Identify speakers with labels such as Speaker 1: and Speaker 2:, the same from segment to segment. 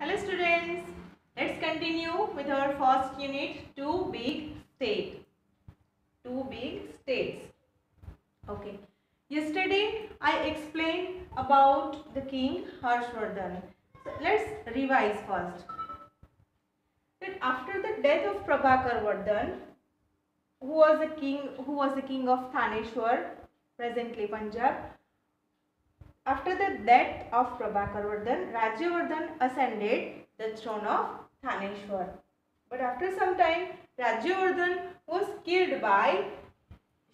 Speaker 1: Hello students, let's continue with our first unit, two big state. Two big states. Okay. Yesterday I explained about the king Harshvardhan. So let's revise first. That after the death of Prabhakar Vardhan, who was the king who was the king of Thaneshwar, presently Punjab, after the death of Prabhakar Vardhan, Rajyavardhan ascended the throne of Thaneshwar. But after some time, Rajyavardhan was killed by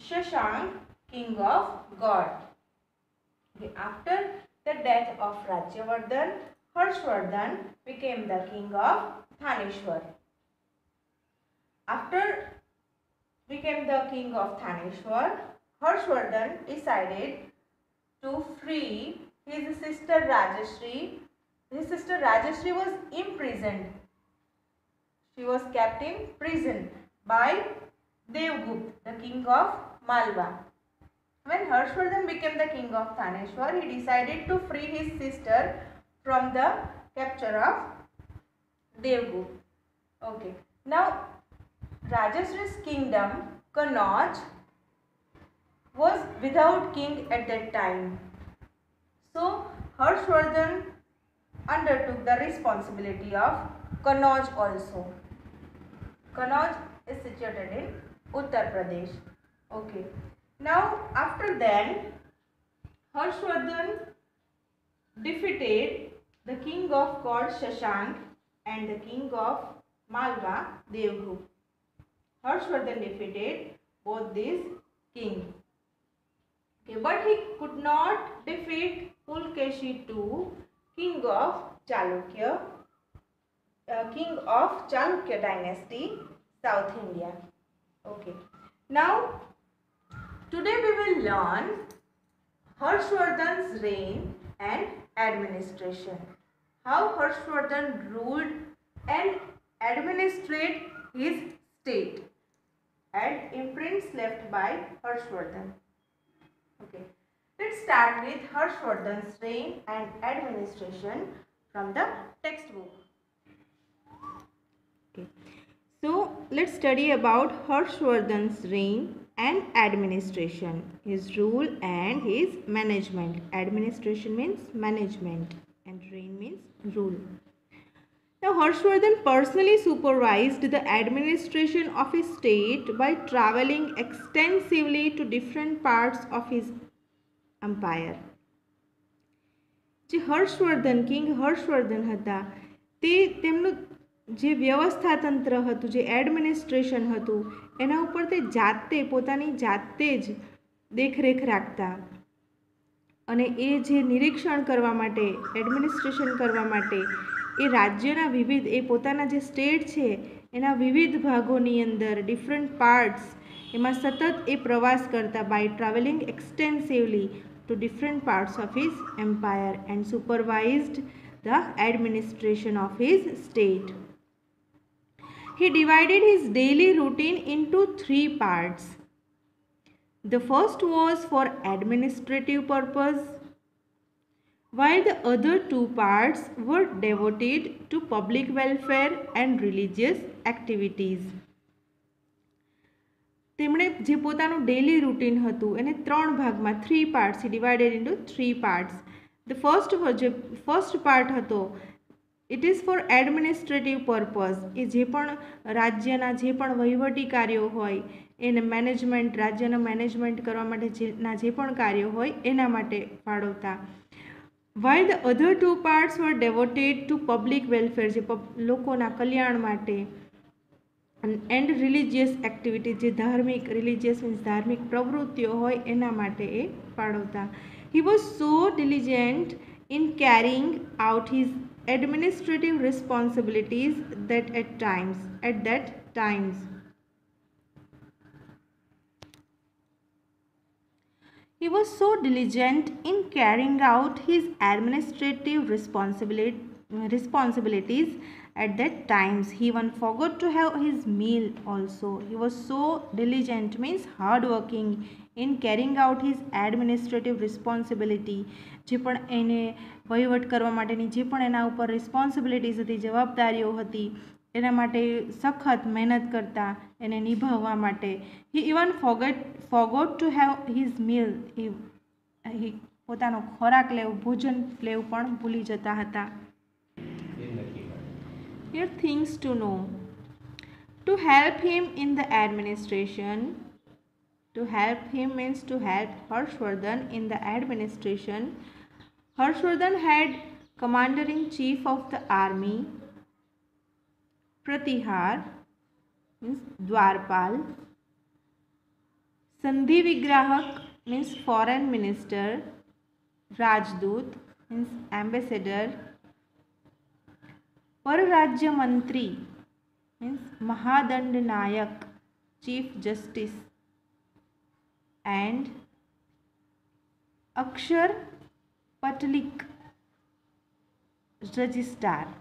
Speaker 1: Shashank, king of Gaud. After the death of Rajyavardhan, Harshvardhan became the king of Thaneshwar. After became the king of Thaneshwar, Harshvardhan decided to free his sister Rajashri. His sister Rajashri was imprisoned. She was kept in prison by Devgupt, the king of Malwa. When Harshvardhan became the king of Thaneshwar, he decided to free his sister from the capture of Devgupt. Okay. Now, Rajashri's kingdom, Kannauj, was without king at that time. So Harshvardhan undertook the responsibility of Kannauj also. Kannauj is situated in Uttar Pradesh. Okay. Now after then Harshvardhan defeated the king of Gaud Shashank and the king of Malwa Devgupta. Harshvardhan defeated both these kings. But he could not defeat Pulkeshi II, king of Chalukya, uh, king of Chalukya dynasty, South India. Okay. Now, today we will learn Harshvardhan's reign and administration. How Harshvardhan ruled and administered his state and imprints left by Harshvardhan. Okay. Let's start with Harshvardhan's reign and administration from the textbook. Okay. So let's study about Harshvardhan's reign and administration. His rule and his management. Administration means management and reign means rule. Now, Harshvardhan personally supervised the administration of his state by traveling extensively to different parts of his empire. જે Harshvardhan king Harshvardhan હતા તે તેમનું જે વ્યવસ્થા તંત્ર હતું જે administration હતું એના ઉપર તે જાતે પોતાની જાતે જ દેખરેખ રાખતા અને એ જે નિરીક્ષણ કરવા માટે એડમિનિસ્ટ્રેશન કરવા માટે એ રાજ્યના વિવિધ એ પોતાના જે સ્ટેટ છે એના વિવિધ ભાગોની અંદર ડિફરન્ટ પાર્ટ્સ એમાં સતત એ પ્રવાસ કરતા by travelling extensively to different parts of his empire and supervised the administration of his state He divided his daily routine into three parts. The first was for administrative purpose, while the other two parts were devoted to public welfare and religious activities. તેમણે જે પોતાનું daily routine હતું, એને ત્રણ ભાગમાં three parts divided into three parts the first જે first part હતો it is for administrative purpose એ જે પણ રાજ્યના જે પણ વહીવટી કાર્યો હોય, એને મેનેજમેન્ટ રાજ્યનું મેનેજમેન્ટ કરવા માટે જેના જે પણ કાર્યો હોય, એના માટે ફાળવતા. While the other two parts were devoted to public welfare જે લોકોના કલ્યાણ માટે એન્ડ રિલિજિયસ એક્ટિવિટી જે ધાર્મિક રિલિજિયસ મીન્સ ધાર્મિક પ્રવૃત્તિઓ હોય, એના માટે એ ફાળવતા. He was so diligent in carrying out his administrative responsibilities that at times at that times he was so diligent in carrying out his administrative responsibility, responsibilities at that times he even forgot to have his meal also he was so diligent means hardworking in carrying out his administrative responsibility જે પણ એને વહીવટ કરવા માટેની જે પણ એના ઉપર રિસ્પોન્સિબિલિટીઝ હતી જવાબદારીઓ હતી એના માટે સખત મહેનત કરતા એને નિભાવવા માટે he even forget forgot to have his meal એ પોતાનો ખોરાક લેવું ભોજન લેવું પણ ભૂલી જતા હતા Here things to know. To help him in the administration, to help him means to help Harshvardhan in the administration. Harshvardhan had commander in chief of the army, pratihar means dwarpal, sandhi vigrahak means foreign minister rajdoot means ambassador parrajya mantri means mahadand nayak chief justice and akshar patalik registrar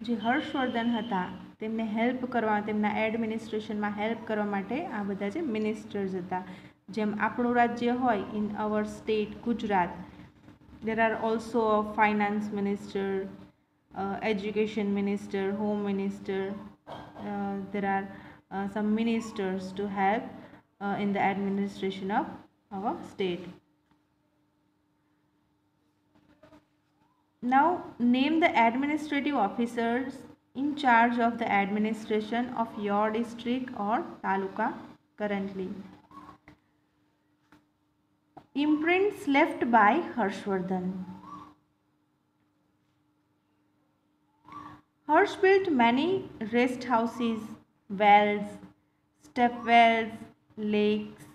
Speaker 1: જે હર્ષવર્ધન હતા, તેમને help કરવા, તેમના એડમિનિસ્ટ્રેશનમાં help કરવા માટે આ બધા જે મિનિસ્ટર્સ હતા. જેમ આપણું રાજ્ય હોય in our state Gujarat there are also finance minister education minister home minister there are some ministers to help in the administration of our the Now, name the administrative officers in charge of the administration of your district or taluka currently. Imprints left by Harshvardhan. Harsh built many rest houses, wells, step wells, lakes,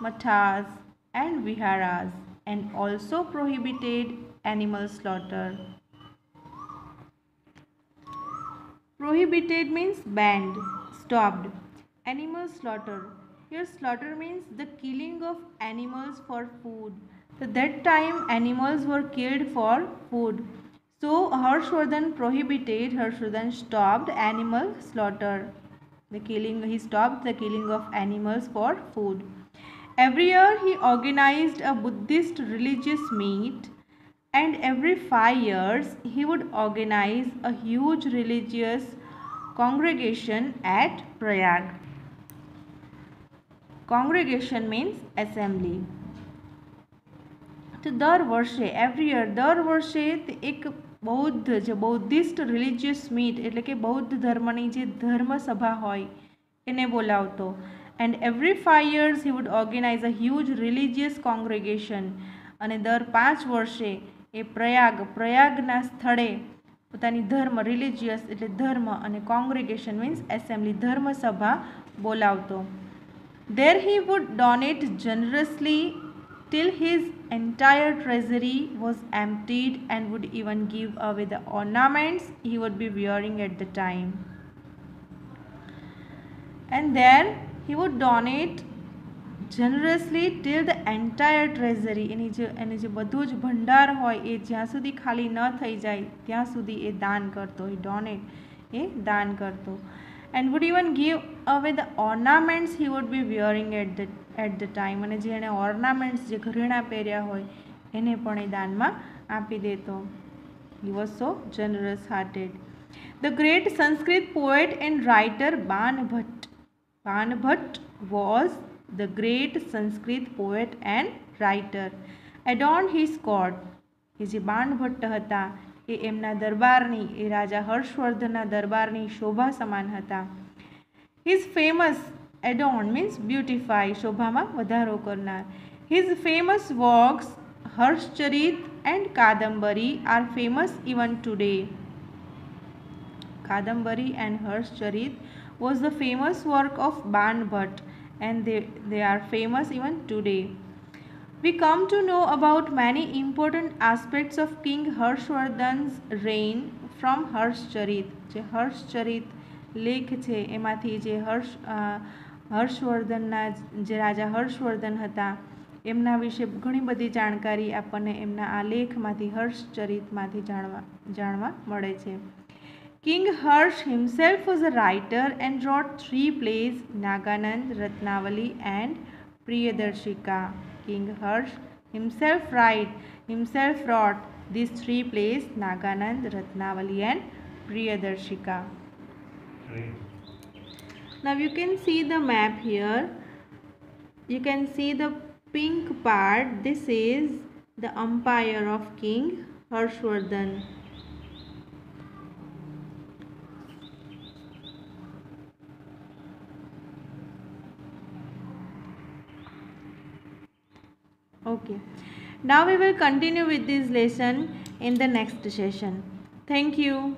Speaker 1: mathas, and viharas, and also prohibited animal slaughter. Prohibited means banned, stopped. Animal slaughter. Here, slaughter means the killing of animals for food. So, that time animals were killed for food. So Harshvardhan prohibited, Harshvardhan stopped animal slaughter. The killing, he stopped the killing of animals for food. Every year he organized a Buddhist religious meet and every five years, he would organize a huge religious congregation at Prayag. Congregation means assembly. તો દર વર્ષે every year દર વર્ષે એક બૌદ્ધ જે Buddhist religious meet એટલે કે બૌદ્ધ ધર્મની જે ધર્મસભા હોય એને બોલાવતો and every five years he would organise a huge religious congregation અને દર પાંચ વર્ષે એ પ્રયાગ પ્રયાગના સ્થળે પોતાની ધર્મ રિલિજિયસ એટલે ધર્મ અને કોંગ્રેગેશન મીન્સ એસેમ્બલી ધર્મસભા બોલાવતો there he would donate generously till his entire treasury was emptied and would even give away the ornaments he would be wearing at the time. And then he would donate generously till the entire treasury એની જે એની જે બધું જ ભંડાર હોય એ જ્યાં સુધી ખાલી ન થઈ જાય, ત્યાં સુધી એ દાન કરતો, એ ડોનેટ એ દાન કરતો. And would even give away the ornaments he would be wearing at the at the time અને જે એણે ઓર્નામેન્ટ્સ જે ઘરેણાં પહેર્યા હોય, એને પણ એ દાનમાં આપી દેતો. He was so generous hearted the great Sanskrit poet and writer Banabhatta Banabhatta was the great Sanskrit poet and writer adorn his court કે જે બાણભટ્ટ હતા એ એમના દરબારની એ રાજા હર્ષવર્ધનના દરબારની શોભા સમાન હતા his famous adorn means beautify શોભામાં વધારો કરનાર his famous works Harshacharita and Kadambari are famous even today Kadambari and Harshacharita was the famous work of Banbhat and they, they are famous even today. We come to know about many important aspects of King Harshvardhan's reign from Harshacharita જે હર્ષચરિત લેખ છે એમાંથી જે હર્ષ હર્ષવર્ધનના જે રાજા હર્ષવર્ધન હતા એમના વિશે ઘણી બધી જાણકારી આપણને એમના આ લેખમાંથી હર્ષચરિતમાંથી જાણવા જાણવા મળે છે King Harsh himself was a writer and wrote three plays Naganand, Ratnavali, and Priyadarshika. King Harsh himself write himself wrote these three plays Naganand, Ratnavali and Priyadarshika. Now you can see the map here. You can see the pink part. This is the empire of King Harshvardhan. Okay. Now we will continue with this lesson in the next session. Thank you